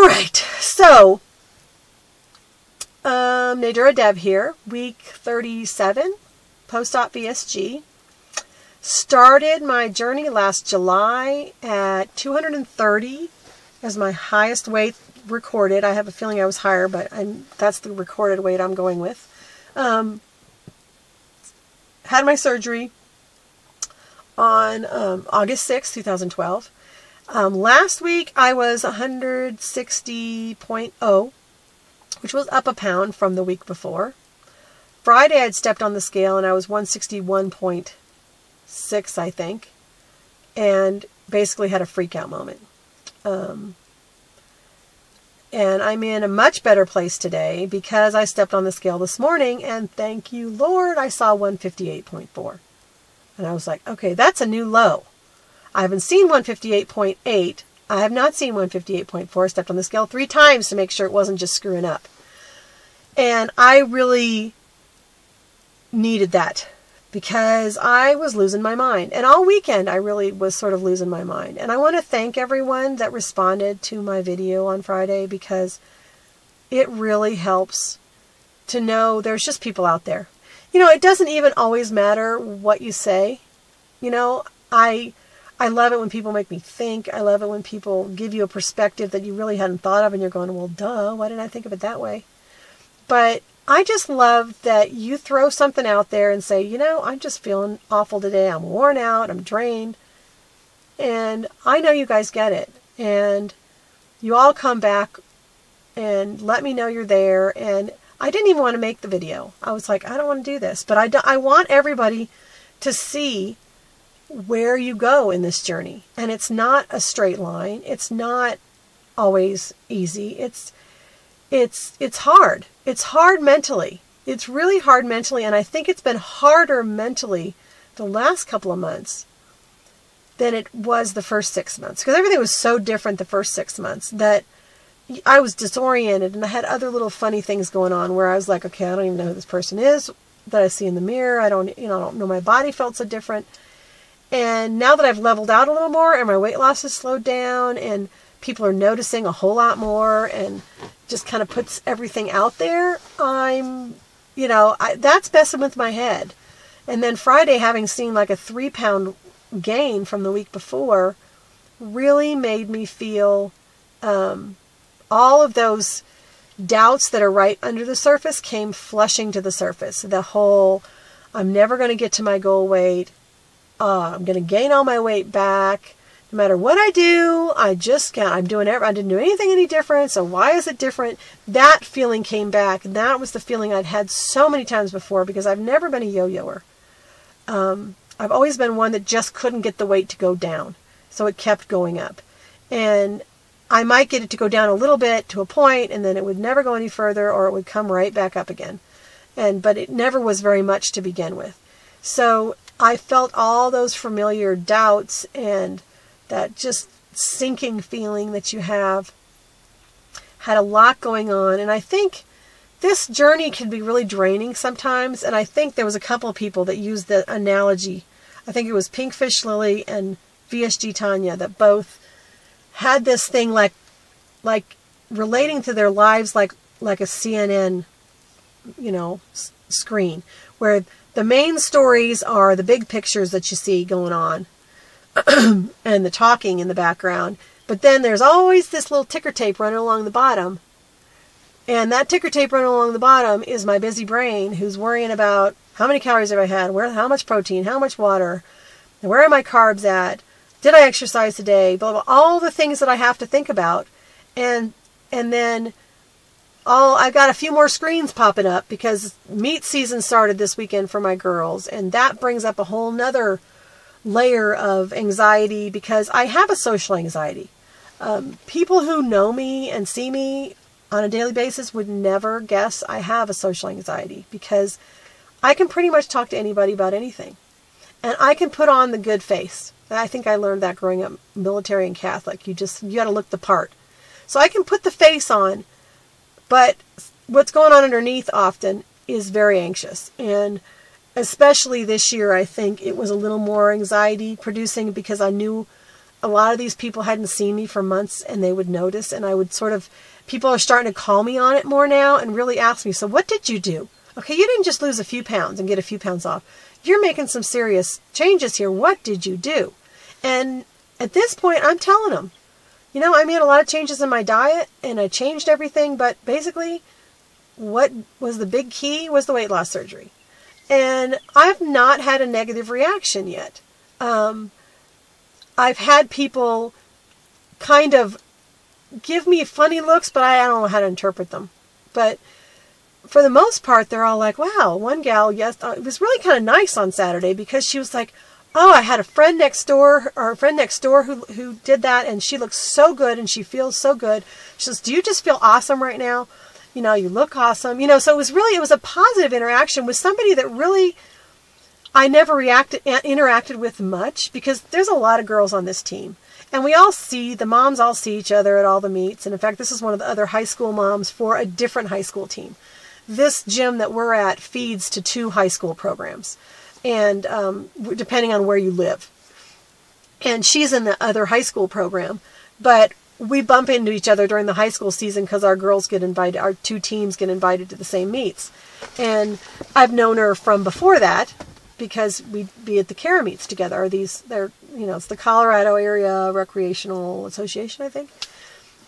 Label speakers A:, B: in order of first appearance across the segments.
A: All right, so um, Nadurra Deb here, week 37, post-op VSG. Started my journey last July at 230 as my highest weight recorded. I have a feeling I was higher, but I'm, that's the recorded weight I'm going with. Um, had my surgery on um, August 6, 2012. Um, last week I was 160.0, which was up a pound from the week before. Friday I'd stepped on the scale and I was 161.6, I think, and basically had a freak out moment. Um, and I'm in a much better place today because I stepped on the scale this morning and thank you, Lord, I saw 158.4. And I was like, okay, that's a new low. I haven't seen 158.8. I have not seen 158.4. Stepped on the scale three times to make sure it wasn't just screwing up. And I really needed that because I was losing my mind. And all weekend, I really was sort of losing my mind. And I want to thank everyone that responded to my video on Friday because it really helps to know there's just people out there. You know, it doesn't even always matter what you say. You know, I I love it when people make me think. I love it when people give you a perspective that you really hadn't thought of and you're going, "Well, duh, why didn't I think of it that way?" But I just love that you throw something out there and say, you know, I'm just feeling awful today. I'm worn out. I'm drained. And I know you guys get it. And you all come back and let me know you're there. And I didn't even want to make the video. I was like, I don't want to do this. But I, do, I want everybody to see where you go in this journey. And it's not a straight line. It's not always easy. It's it's it's hard. It's hard mentally. It's really hard mentally, and I think it's been harder mentally the last couple of months than it was the first six months because everything was so different the first six months that I was disoriented and I had other little funny things going on where I was like, okay, I don't even know who this person is that I see in the mirror. I don't, you know, I don't know my body felt so different. And now that I've leveled out a little more and my weight loss has slowed down and people are noticing a whole lot more and just kind of puts everything out there, I'm, you know, I, that's messing with my head. And then Friday, having seen like a three pound gain from the week before, really made me feel um, all of those doubts that are right under the surface came flushing to the surface. The whole, I'm never going to get to my goal weight. Uh, I'm going to gain all my weight back. No matter what I do, I just can't. I'm doing it. I didn't do anything any different. So why is it different? That feeling came back. And that was the feeling I'd had so many times before because I've never been a yo-yoer. Um, I've always been one that just couldn't get the weight to go down. So it kept going up. And I might get it to go down a little bit to a point and then it would never go any further or it would come right back up again. And but it never was very much to begin with. So I felt all those familiar doubts and that just sinking feeling that you have. Had a lot going on, and I think this journey can be really draining sometimes. And I think there was a couple of people that used the analogy. I think it was Pinkfish Lily and VSG Tanya that both had this thing like, like relating to their lives like like a CNN, you know, screen where the main stories are the big pictures that you see going on and the talking in the background. But then there's always this little ticker tape running along the bottom. And that ticker tape running along the bottom is my busy brain who's worrying about how many calories have I had, where how much protein, how much water, where are my carbs at, did I exercise today, blah blah all the things that I have to think about. And and then all I've got a few more screens popping up because meet season started this weekend for my girls, and that brings up a whole nother layer of anxiety because I have a social anxiety. Um, people who know me and see me on a daily basis would never guess I have a social anxiety because I can pretty much talk to anybody about anything. And I can put on the good face. I think I learned that growing up military and Catholic. You just you got to look the part. So I can put the face on, but what's going on underneath often is very anxious. And especially this year, I think it was a little more anxiety producing because I knew a lot of these people hadn't seen me for months and they would notice and I would sort of people are starting to call me on it more now and really ask me, "So what did you do?" Okay, you didn't just lose a few pounds and get a few pounds off. You're making some serious changes here. What did you do? And at this point, I'm telling them, you know, I made a lot of changes in my diet and I changed everything, but basically, what was the big key was the weight loss surgery. And I've not had a negative reaction yet. Um, I've had people kind of give me funny looks, but I, don't know how to interpret them. But for the most part, they're all like, wow, one gal, yes, uh, it was really kind of nice on Saturday because she was like, oh, I had a friend next door, or a friend next door who, who did that, and she looks so good and she feels so good. She says, do you just feel awesome right now? You know, you look awesome. You know, so it was really, it was a positive interaction with somebody that really I never reacted, interacted with much because there's a lot of girls on this team. And we all see, the moms all see each other at all the meets. And in fact, this is one of the other high school moms for a different high school team. This gym that we're at feeds to two high school programs and um, depending on where you live. And she's in the other high school program, but we bump into each other during the high school season because our girls get invited, our two teams get invited to the same meets. And I've known her from before that because we'd be at the Cara meets together. Are these, they're, you know, it's the Colorado Area Recreational Association, I think.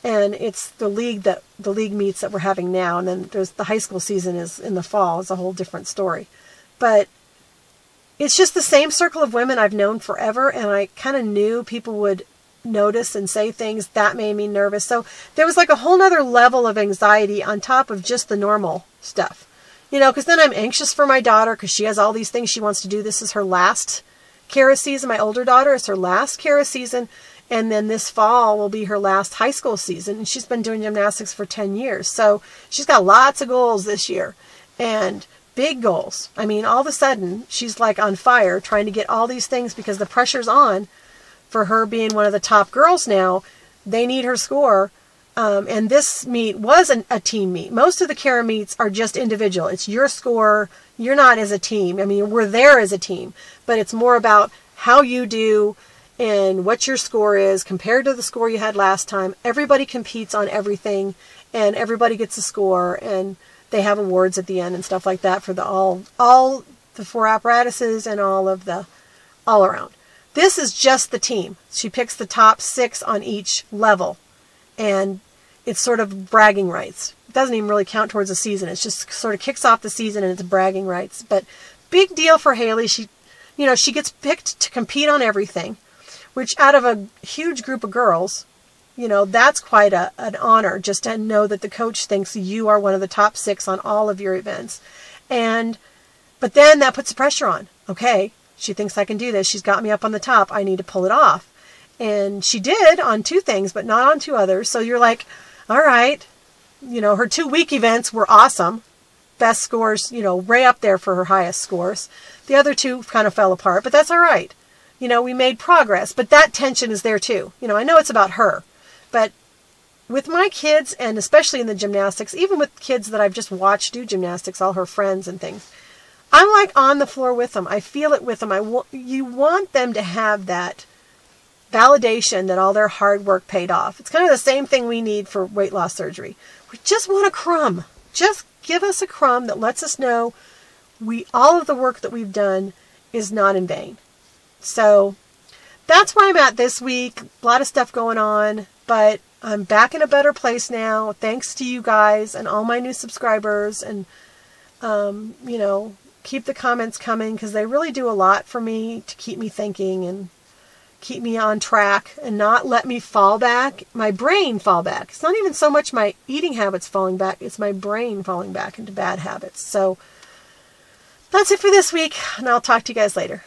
A: And it's the league that the league meets that we're having now, and then there's the high school season is in the fall. It's a whole different story, but it's just the same circle of women I've known forever, and I kind of knew people would notice and say things that made me nervous. So there was like a whole nother level of anxiety on top of just the normal stuff. You know, because then I'm anxious for my daughter because she has all these things she wants to do. This is her last Cara season. My older daughter is her last Cara season. And then this fall will be her last high school season. And she's been doing gymnastics for 10 years. So she's got lots of goals this year. And big goals. I mean, all of a sudden, she's like on fire trying to get all these things because the pressure's on for her being one of the top girls now. They need her score. Um, and this meet was an, a team meet. Most of the Cara meets are just individual. It's your score. You're not as a team. I mean, we're there as a team, but it's more about how you do and what your score is compared to the score you had last time. Everybody competes on everything and everybody gets a score. And they have awards at the end and stuff like that for the all all the four apparatuses and all of the all around. This is just the team. She picks the top six on each level, and it's sort of bragging rights. It doesn't even really count towards the season. It's just sort of kicks off the season and it's bragging rights. But big deal for Haley. She, you know, she gets picked to compete on everything, which out of a huge group of girls, you know, that's quite a, an honor just to know that the coach thinks you are one of the top six on all of your events. And, but then that puts the pressure on. Okay, she thinks I can do this. She's got me up on the top. I need to pull it off. And she did on two things, but not on two others. So you're like, all right, you know, her two week events were awesome. Best scores, you know, way up there for her highest scores. The other two kind of fell apart, but that's all right. You know, we made progress, but that tension is there too. You know, I know it's about her. But with my kids, and especially in the gymnastics, even with kids that I've just watched do gymnastics, all her friends and things, I'm like on the floor with them. I feel it with them. I w- you want them to have that validation that all their hard work paid off. It's kind of the same thing we need for weight loss surgery. We just want a crumb. Just give us a crumb that lets us know we all of the work that we've done is not in vain. So that's where I'm at this week. A lot of stuff going on. But I'm back in a better place now, thanks to you guys and all my new subscribers. And, um, you know, keep the comments coming because they really do a lot for me to keep me thinking and keep me on track and not let me fall back, my brain fall back. It's not even so much my eating habits falling back, it's my brain falling back into bad habits. So that's it for this week, and I'll talk to you guys later.